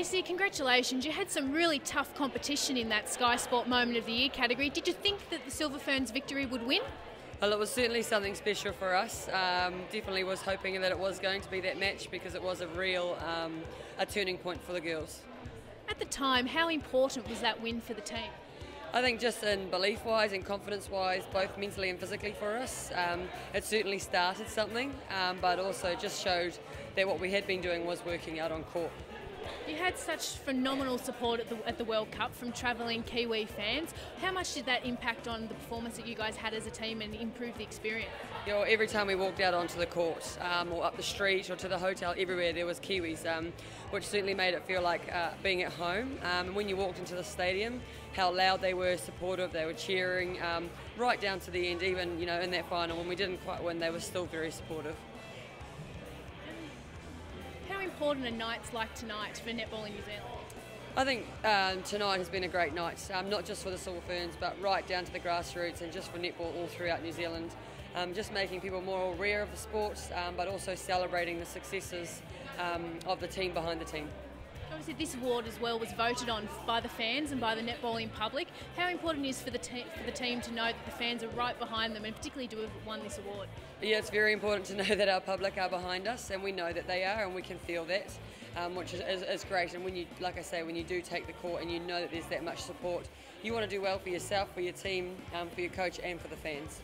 Casey, congratulations. You had some really tough competition in that Sky Sport Moment of the Year category. Did you think that the Silver Ferns victory would win? Well, it was certainly something special for us. Um, definitely was hoping that it was going to be that match because it was a real um, a turning point for the girls. At the time, how important was that win for the team? I think just in belief wise and confidence wise, both mentally and physically for us, um, it certainly started something, um, but also just showed that what we had been doing was working out on court. You had such phenomenal support at the, at the World Cup from travelling Kiwi fans. How much did that impact on the performance that you guys had as a team and improve the experience? You know, every time we walked out onto the court um, or up the street or to the hotel, everywhere there was Kiwis, um, which certainly made it feel like uh, being at home. Um, and when you walked into the stadium, how loud they were, supportive, they were cheering, um, right down to the end, even you know in that final when we didn't quite win, they were still very supportive. Important are nights like tonight for netball in New Zealand? I think um, tonight has been a great night, um, not just for the Silver Ferns, but right down to the grassroots and just for netball all throughout New Zealand. Um, just making people more aware of the sport, um, but also celebrating the successes um, of the team behind the team. Obviously, this award as well was voted on by the fans and by the netballing public. How important is for the te- for the team to know that the fans are right behind them, and particularly to have won this award? Yeah, it's very important to know that our public are behind us, and we know that they are, and we can feel that, um, which is, is, is, great. And when you, like I say, when you do take the court and you know that there's that much support, you want to do well for yourself, for your team, um, for your coach, and for the fans.